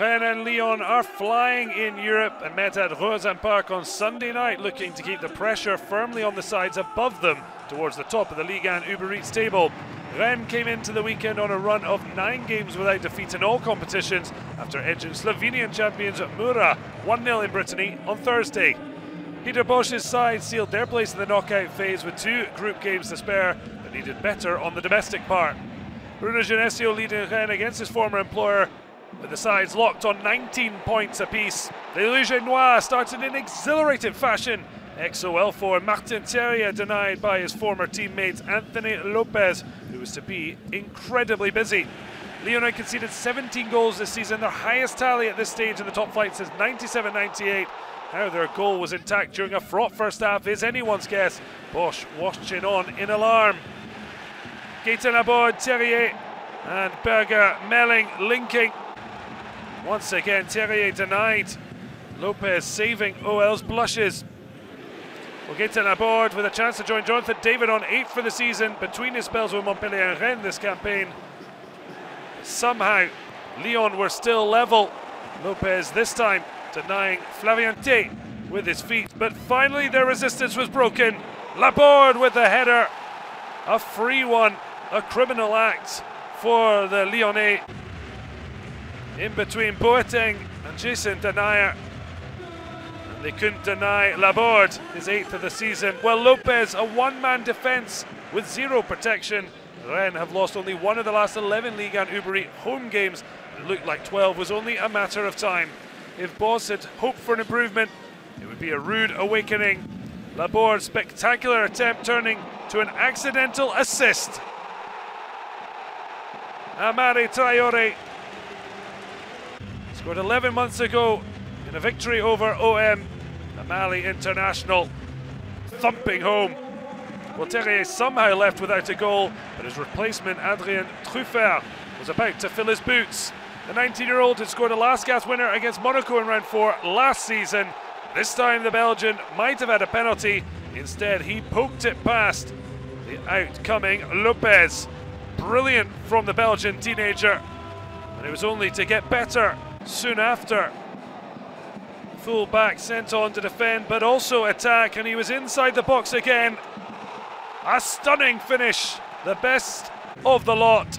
Rennes and Lyon are flying in Europe and met at Roazhon Park on Sunday night, looking to keep the pressure firmly on the sides above them towards the top of the Ligue 1 Uber Eats table. Rennes came into the weekend on a run of nine games without defeat in all competitions after edging Slovenian champions Mura 1 0 in Brittany on Thursday. Peter Bosz's side sealed their place in the knockout phase with two group games to spare, but needed better on the domestic part. Bruno Genesio leading Rennes against his former employer with the sides locked on 19 points apiece. The et Noir started in exhilarating fashion. XOL for Martin Terrier denied by his former teammate Anthony Lopes, who was to be incredibly busy. Lyon conceded 17 goals this season, their highest tally at this stage in the top flight since 97 98. How their goal was intact during a fraught first half is anyone's guess. Bosz watching on in alarm. Gaetan Laborde, Terrier, and Birger Meling linking. Once again, Terrier denied. Lopes saving OL's blushes. We'll get to Laborde with a chance to join Jonathan David on eight for the season between his spells with Montpellier and Rennes this campaign. Somehow, Lyon were still level. Lopes this time denying Flavien Tait with his feet, but finally their resistance was broken. Laborde with the header, a free one, a criminal act for the Lyonnais. In between Boateng and Jason Denayer. And they couldn't deny Laborde his eighth of the season. Well, Lopes, a one-man defence with zero protection. Rennes have lost only one of the last 11 Ligue 1 Uber Eats home games. It looked like 12 was only a matter of time. If Bosz had hoped for an improvement, it would be a rude awakening. Laborde's spectacular attempt turning to an accidental assist. Hamari Traore scored 11 months ago in a victory over OM, the Mali international, thumping home. Well, Terrier somehow left without a goal, but his replacement, Adrien Truffert, was about to fill his boots. The 19-year-old had scored a last gasp winner against Monaco in round four last season. This time the Belgian might have had a penalty. Instead, he poked it past the outcoming Lopes. Brilliant from the Belgian teenager. And it was only to get better soon after. Full back sent on to defend, but also attack, and he was inside the box again. A stunning finish, the best of the lot.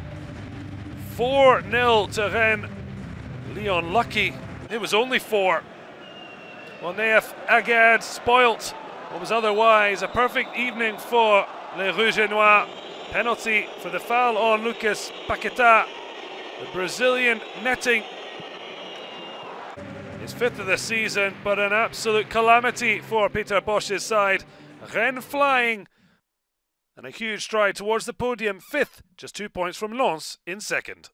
4 0 to Rennes. Lyon lucky, it was only four. Nayef Aguerd spoilt what was otherwise a perfect evening for Les Rouges et Noirs. Penalty for the foul on Lucas Paqueta. The Brazilian netting fifth of the season, but an absolute calamity for Peter Bosz's side. Rennes flying and a huge stride towards the podium, fifth, just two points from Lens in second.